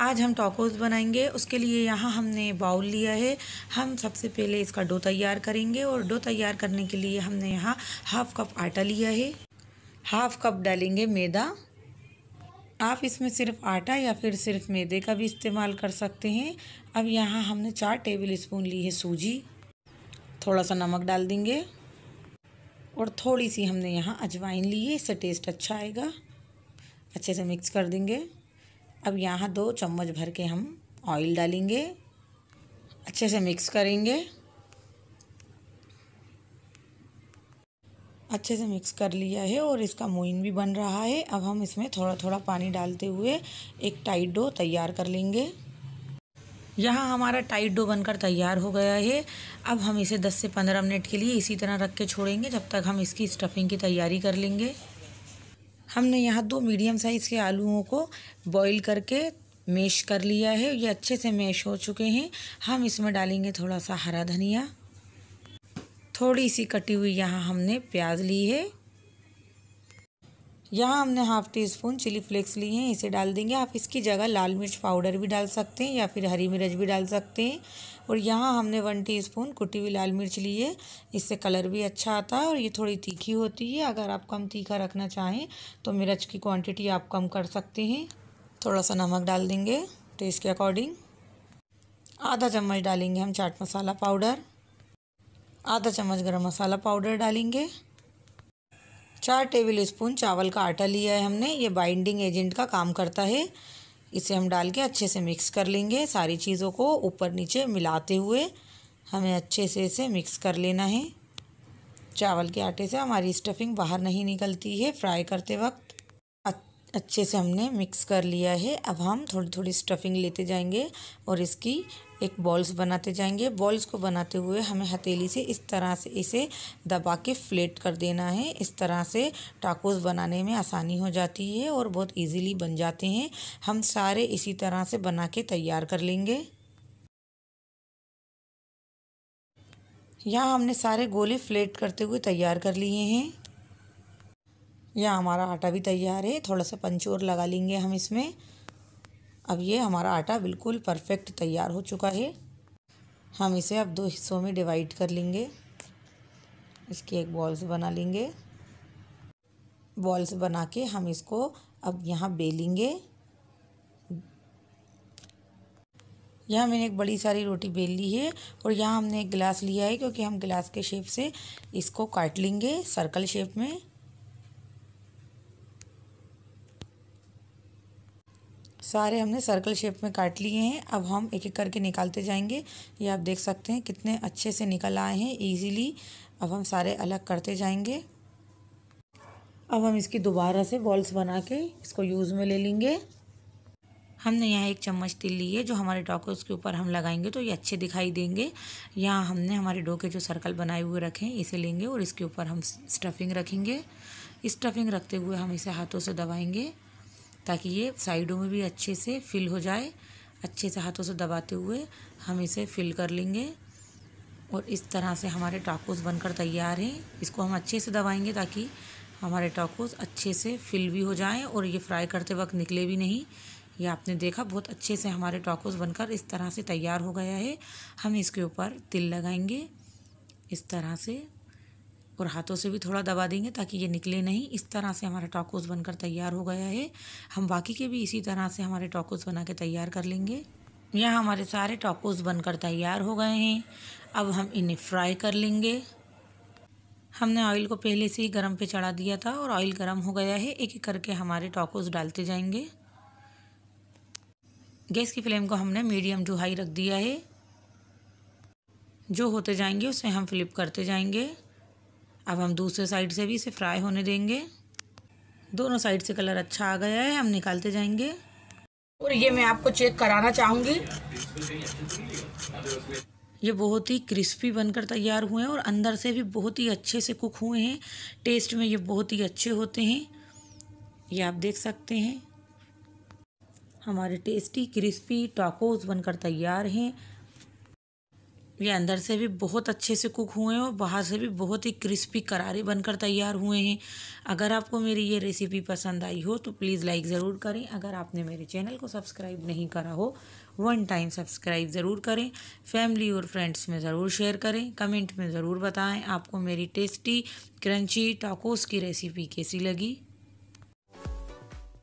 आज हम टॉकोस बनाएँगे। उसके लिए यहाँ हमने बाउल लिया है। हम सबसे पहले इसका डो तैयार करेंगे और डो तैयार करने के लिए हमने यहाँ हाफ़ कप आटा लिया है। हाफ़ कप डालेंगे मैदा। आप इसमें सिर्फ़ आटा या फिर सिर्फ़ मैदे का भी इस्तेमाल कर सकते हैं। अब यहाँ हमने चार टेबल स्पून ली है सूजी। थोड़ा सा नमक डाल देंगे। और थोड़ी सी हमने यहाँ अजवाइन ली है। इससे टेस्ट अच्छा आएगा। अच्छे से मिक्स कर देंगे। अब यहाँ दो चम्मच भर के हम ऑयल डालेंगे। अच्छे से मिक्स करेंगे। अच्छे से मिक्स कर लिया है और इसका मोइन भी बन रहा है। अब हम इसमें थोड़ा थोड़ा पानी डालते हुए एक टाइट डो तैयार कर लेंगे। यहाँ हमारा टाइट डो बनकर तैयार हो गया है। अब हम इसे 10 से 15 मिनट के लिए इसी तरह रख के छोड़ेंगे जब तक हम इसकी स्टफिंग की तैयारी कर लेंगे। हमने यहाँ दो मीडियम साइज़ के आलूओं को बॉईल करके मैश कर लिया है। ये अच्छे से मेश हो चुके हैं। हम इसमें डालेंगे थोड़ा सा हरा धनिया। थोड़ी सी कटी हुई यहाँ हमने प्याज ली है। यहाँ हमने half teaspoon chilli flakes लिए हैं, इसे डाल देंगे। आप इसकी जगह लाल मिर्च पाउडर भी डाल सकते हैं या फिर हरी मिर्च भी डाल सकते हैं। और यहाँ हमने वन टीस्पून कुटी हुई लाल मिर्च ली है। इससे कलर भी अच्छा आता है और ये थोड़ी तीखी होती है। अगर आप कम तीखा रखना चाहें तो मिर्च की क्वांटिटी आप कम कर सकते हैं। थोड़ा सा नमक डाल देंगे टेस्ट के अकॉर्डिंग आधा चम्मच डालेंगे हम चाट मसाला पाउडर आधा चम्मच गरम मसाला पाउडर डालेंगे। चार टेबल स्पून चावल का आटा लिया है हमने। ये बाइंडिंग एजेंट का काम करता है। इसे हम डाल के अच्छे से मिक्स कर लेंगे। सारी चीज़ों को ऊपर नीचे मिलाते हुए हमें अच्छे से इसे मिक्स कर लेना है। चावल के आटे से हमारी स्टफिंग बाहर नहीं निकलती है। फ्राई करते वक्त अच्छे से हमने मिक्स कर लिया है। अब हम थोड़ी थोड़ी स्टफिंग लेते जाएँगे और इसकी एक बॉल्स बनाते जाएँगे। बॉल्स को बनाते हुए हमें हथेली से इस तरह से इसे दबा के फ्लेट कर देना है। इस तरह से टाकोस बनाने में आसानी हो जाती है और बहुत इजीली बन जाते हैं। हम सारे इसी तरह से बना के तैयार कर लेंगे। यहाँ हमने सारे गोले फ्लेट करते हुए तैयार कर लिए हैं। यह हमारा आटा भी तैयार है, थोड़ा सा पंचोर लगा लेंगे हम इसमें। अब ये हमारा आटा बिल्कुल परफेक्ट तैयार हो चुका है। हम इसे अब दो हिस्सों में डिवाइड कर लेंगे। इसकी एक बॉल्स बना लेंगे। बॉल्स बना के हम इसको अब यहाँ बेलेंगे यहाँ मैंने एक बड़ी सारी रोटी बेल ली है और यहाँ हमने एक गिलास लिया है क्योंकि हम गिलास के शेप से इसको काट लेंगे सर्कल शेप में। सारे हमने सर्कल शेप में काट लिए हैं। अब हम एक एक करके निकालते जाएँगे। ये आप देख सकते हैं कितने अच्छे से निकल आए हैं इजीली अब हम सारे अलग करते जाएँगे। अब हम इसकी दोबारा से बॉल्स बना के इसको यूज़ में ले लेंगे। हमने यहाँ एक चम्मच तिल ली है, जो हमारे टॉकोस के ऊपर हम लगाएँगे तो ये अच्छे दिखाई देंगे। यहाँ हमने हमारे डो के जो सर्कल बनाए हुए रखे हैं, इसे लेंगे और इसके ऊपर हम स्टफिंग रखेंगे। स्टफिंग रखते हुए हम इसे हाथों से दबाएँगे। ताकि ये साइडों में भी अच्छे से फिल हो जाए, अच्छे से हाथों से दबाते हुए हम इसे फिल कर लेंगे। और इस तरह से हमारे टाकोस बनकर तैयार हैं। इसको हम अच्छे से दबाएँगे ताकि हमारे टाकोस अच्छे से फिल भी हो जाएँ और ये फ्राई करते वक्त निकले भी नहीं। ये आपने देखा, बहुत अच्छे से हमारे टाकोस बनकर इस तरह से तैयार हो गया है। हम इसके ऊपर तिल लगाएँगे। इस तरह से और हाथों से भी थोड़ा दबा देंगे ताकि ये निकले नहीं। इस तरह से हमारा टॉकोस बनकर तैयार हो गया है। हम बाकी के भी इसी तरह से हमारे टॉकोस बना के तैयार कर लेंगे। यहाँ हमारे सारे टॉकोस बनकर तैयार हो गए हैं। अब हम इन्हें फ्राई कर लेंगे। हमने ऑयल को पहले से ही गर्म पे चढ़ा दिया था और ऑयल गर्म हो गया है। एक एक करके हमारे टॉकोस डालते जाएँगे। गैस की फ्लेम को हमने मीडियम टू हाई रख दिया है। जो होते जाएँगे उसे हम फ्लिप करते जाएँगे। अब हम दूसरे साइड से भी इसे फ्राई होने देंगे। दोनों साइड से कलर अच्छा आ गया है, हम निकालते जाएँगे। और ये मैं आपको चेक कराना चाहूँगी। ये बहुत ही क्रिस्पी बनकर तैयार हुए हैं और अंदर से भी बहुत ही अच्छे से कुक हुए हैं। टेस्ट में ये बहुत ही अच्छे होते हैं। ये आप देख सकते हैं। हमारे टेस्टी क्रिस्पी टाकोस बनकर तैयार हैं। ये अंदर से भी बहुत अच्छे से कुक हुए हैं और बाहर से भी बहुत ही क्रिस्पी करारे बनकर तैयार हुए हैं। अगर आपको मेरी ये रेसिपी पसंद आई हो तो प्लीज़ लाइक ज़रूर करें। अगर आपने मेरे चैनल को सब्सक्राइब नहीं करा हो वन टाइम सब्सक्राइब ज़रूर करें। फैमिली और फ्रेंड्स में ज़रूर शेयर करें। कमेंट में ज़रूर बताएँ। आपको मेरी टेस्टी क्रंची टाकोस की रेसिपी कैसी लगी?